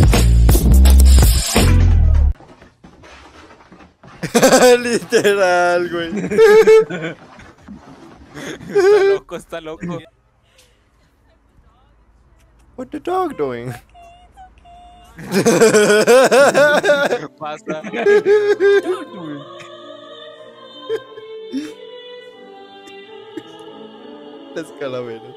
Literal, güey. está loco, está loco. What the dog doing? Pasa. Las calaveras.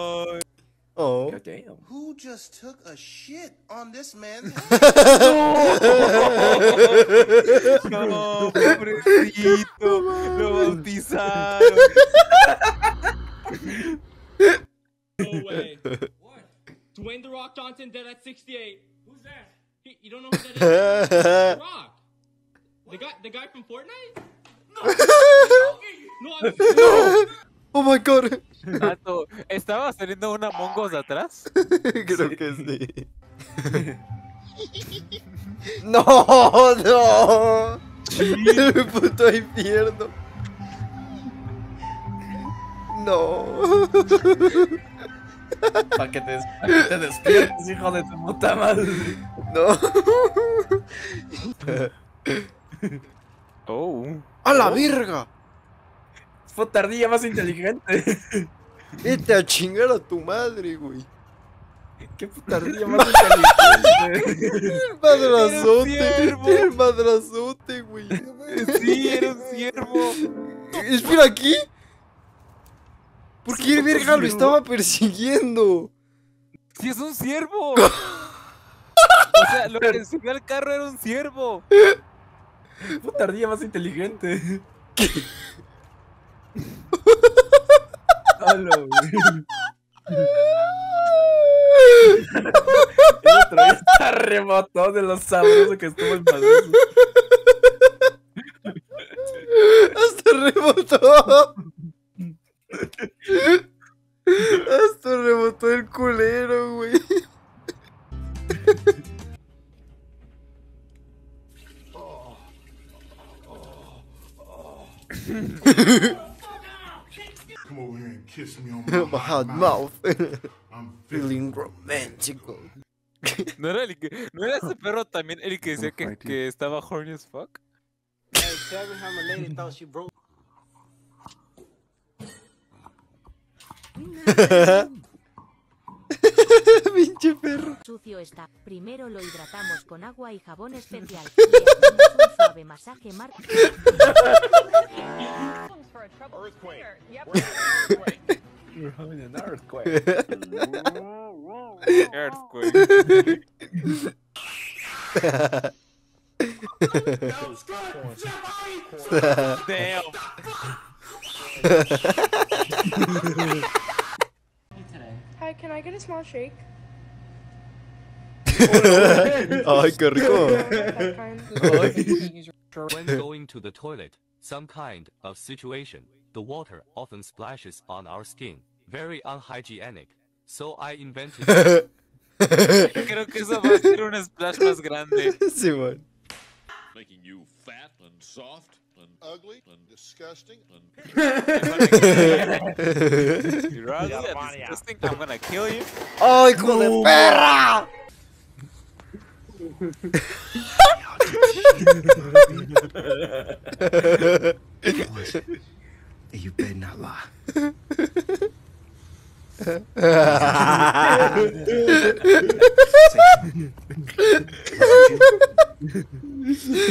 just took a shit on this man's head. no, pobrecito, lo bautizaron. No way. What? Dwayne The Rock Johnson dead at 68. Who's that? He, you don't know who that is? the Rock. The guy, the guy from Fortnite? No. no, no, no. Oh my god. Tato, ¿Estaba saliendo una mongos de atrás? Creo que sí. no, no. El puto infierno. No. Para que, te despiertes, hijo de tu puta madre. No. oh. ¡A la verga! Fue más inteligente. Vete a chingar a tu madre, güey. Qué putardilla más inteligente. el madrazote. el madrazote, güey. Sí, era un ciervo. Espera, ¿aquí? ¿Por qué el verga lo estaba persiguiendo? ¡Sí, es un ciervo! o sea, lo que subió al carro era un ciervo. Putardilla más inteligente. ¿Qué? Hola, el otro día está rebotado de lo sabroso que estuvo el padre. Hasta rebotó. Hasta rebotó el culero, güey. Come over here and kiss me on my, hot mouth. I'm feeling romantic ¿No era, ¿No era ese perro también el que decía que, que estaba horny as fuck? Hey, tell me how my lady thought she broke. Pinche perro. Sucio está. Primero lo hidratamos con agua y jabón especial. Y hacemos un suave masaje mar. for a troubled earthquake. Yep. You're having an earthquake. earthquake. Damn. Hi, can I get a small shake? Ay, qué rico. When going to the toilet some kind of situation, the water often splashes on our skin. Very unhygienic. So I invented... Creo que eso va a ser un splash más grande. Sí, man. Making you fat and soft and ugly and disgusting and... You're ugly and disgusting, I'm gonna kill you. ¡Oh, hijo de perra! you better not lie.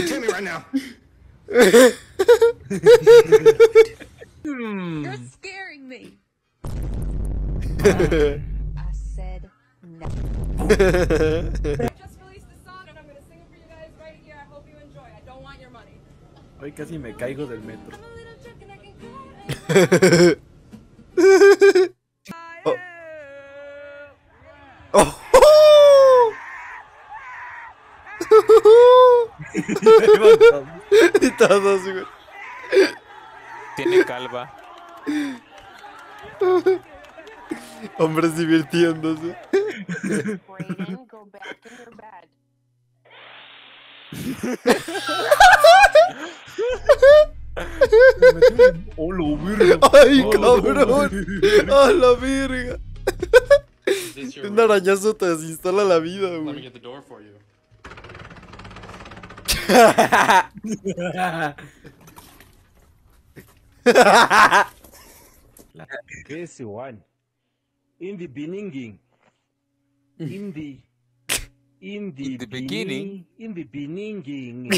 Tell me right now. Hmm. You're scaring me. I said no. Hoy casi me caigo del metro. Oh. Tiene calva. Hombres divirtiéndose. ¡Hola, verga! ¡Ay, cabrón! ¡A la verga! Un arañazo te desinstala la vida, güey. La one. In the beginning. In the In the, in the beginning, beginning, In the beginning.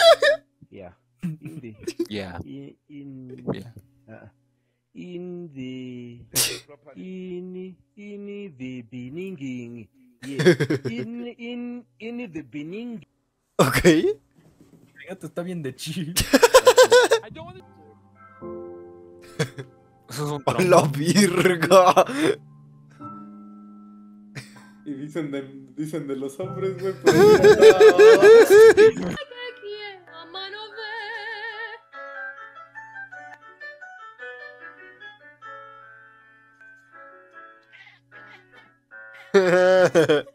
yeah. In the, yeah. In, in, yeah. Uh, in the in in the beginning. Yeah. In in in the beginning. Okay. Gato está bien de chill. Eso es un la virga. Dicen de, dicen de los hombres, güey. Pues, no.